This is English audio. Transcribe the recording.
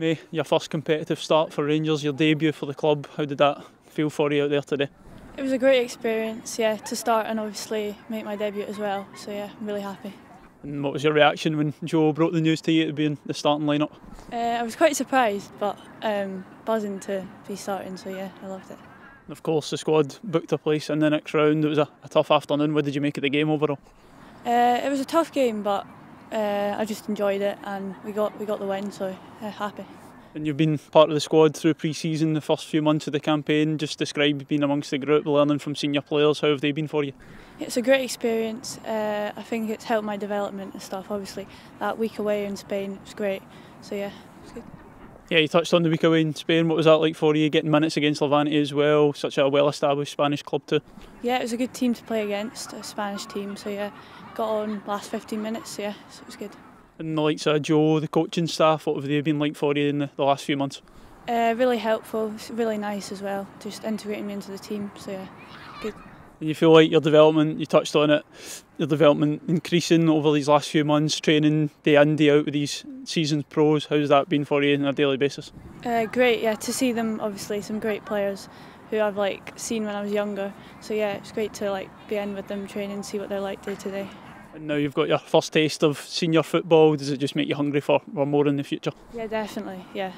May, your first competitive start for Rangers, your debut for the club, how did that feel for you out there today? It was a great experience, yeah, to start and obviously make my debut as well. So yeah, I'm really happy. And what was your reaction when Jo brought the news to you to be in the starting lineup? Uh, I was quite surprised, but um, buzzing to be starting. So yeah, I loved it. And of course, the squad booked a place in the next round. It was a, a tough afternoon. What did you make of the game overall? Uh, it was a tough game, but uh, I just enjoyed it and we got we got the win, so uh, happy. And you've been part of the squad through pre-season, the first few months of the campaign. Just describe being amongst the group, learning from senior players. How have they been for you? It's a great experience. Uh, I think it's helped my development and stuff. Obviously, that week away in Spain was great. So yeah, it's good. Yeah, you touched on the week away in Spain. What was that like for you, getting minutes against Levante as well? Such a well-established Spanish club too. Yeah, it was a good team to play against, a Spanish team. So yeah, got on last 15 minutes, so yeah, so it was good. And the likes of Joe, the coaching staff, what have they been like for you in the, the last few months? Uh, really helpful, really nice as well, just integrating me into the team, so yeah, good. And you feel like your development, you touched on it, your development increasing over these last few months, training day in, day out with these seasoned pros. How's that been for you on a daily basis? Uh, great, yeah, to see them, obviously, some great players who I've like seen when I was younger. So yeah, it's great to like be in with them, training, see what they're like day to day. And now you've got your first taste of senior football. Does it just make you hungry for, for more in the future? Yeah, definitely, yeah.